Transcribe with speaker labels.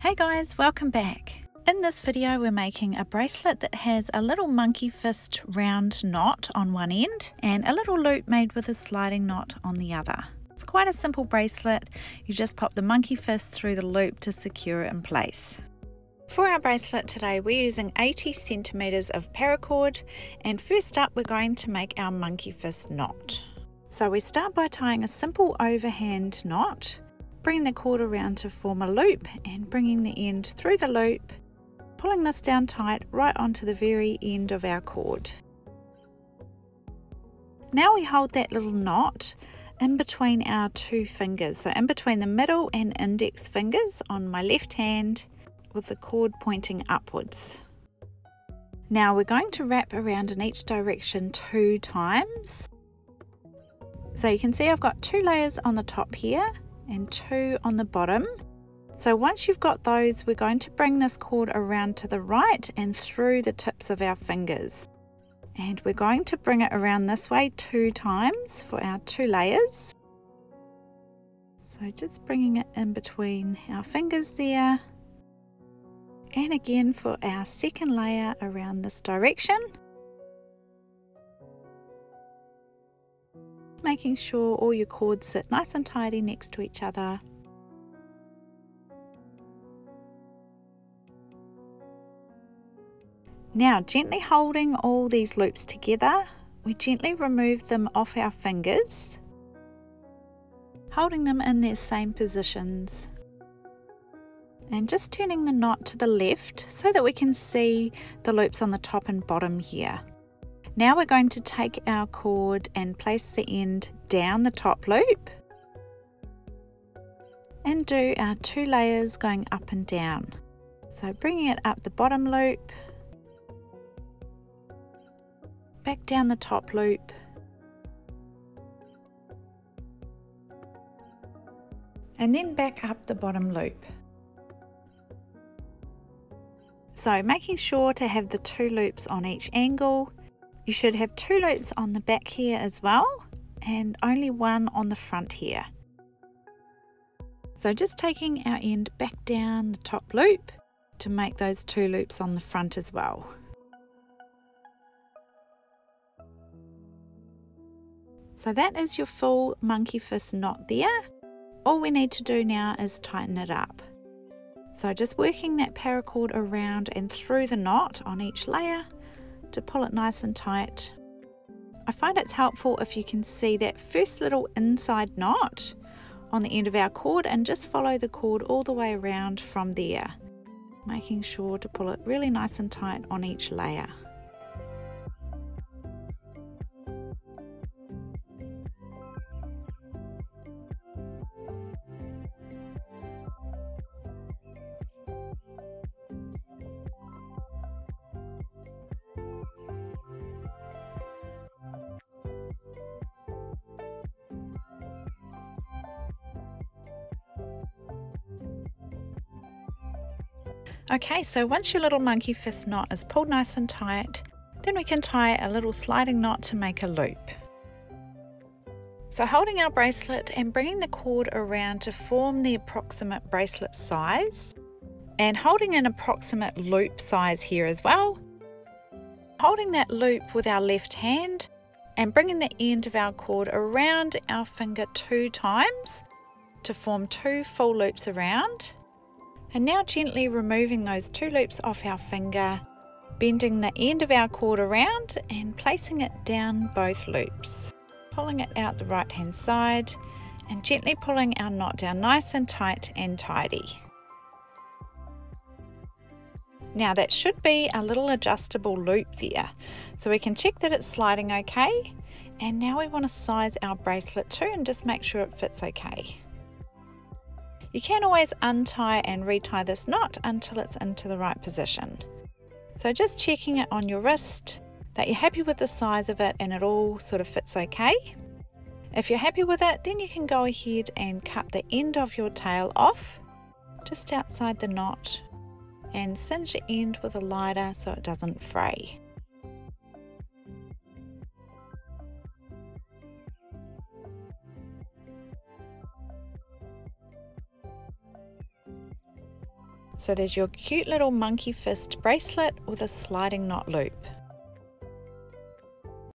Speaker 1: Hey guys, welcome back. In this video we're making a bracelet that has a little monkey fist round knot on one end and a little loop made with a sliding knot on the other. It's quite a simple bracelet, you just pop the monkey fist through the loop to secure it in place. For our bracelet today we're using 80 centimeters of paracord and first up we're going to make our monkey fist knot. So we start by tying a simple overhand knot Bring the cord around to form a loop and bringing the end through the loop, pulling this down tight right onto the very end of our cord. Now we hold that little knot in between our two fingers, so in between the middle and index fingers on my left hand with the cord pointing upwards. Now we're going to wrap around in each direction two times. So you can see I've got two layers on the top here and two on the bottom. So once you've got those, we're going to bring this cord around to the right and through the tips of our fingers. And we're going to bring it around this way two times for our two layers. So just bringing it in between our fingers there. And again for our second layer around this direction. Making sure all your cords sit nice and tidy next to each other. Now gently holding all these loops together, we gently remove them off our fingers, holding them in their same positions and just turning the knot to the left so that we can see the loops on the top and bottom here. Now we're going to take our cord and place the end down the top loop and do our two layers going up and down. So bringing it up the bottom loop, back down the top loop, and then back up the bottom loop. So making sure to have the two loops on each angle you should have two loops on the back here as well and only one on the front here. So just taking our end back down the top loop to make those two loops on the front as well. So that is your full monkey fist knot there. All we need to do now is tighten it up. So just working that paracord around and through the knot on each layer to pull it nice and tight. I find it's helpful if you can see that first little inside knot on the end of our cord and just follow the cord all the way around from there, making sure to pull it really nice and tight on each layer. Okay, so once your little monkey fist knot is pulled nice and tight, then we can tie a little sliding knot to make a loop. So holding our bracelet and bringing the cord around to form the approximate bracelet size and holding an approximate loop size here as well. Holding that loop with our left hand and bringing the end of our cord around our finger two times to form two full loops around and now gently removing those two loops off our finger, bending the end of our cord around and placing it down both loops. Pulling it out the right hand side and gently pulling our knot down nice and tight and tidy. Now that should be a little adjustable loop there. So we can check that it's sliding okay. And now we want to size our bracelet too and just make sure it fits okay. You can always untie and retie this knot until it's into the right position. So just checking it on your wrist that you're happy with the size of it and it all sort of fits okay. If you're happy with it, then you can go ahead and cut the end of your tail off just outside the knot and singe the end with a lighter so it doesn't fray. So there's your cute little monkey fist bracelet with a sliding knot loop.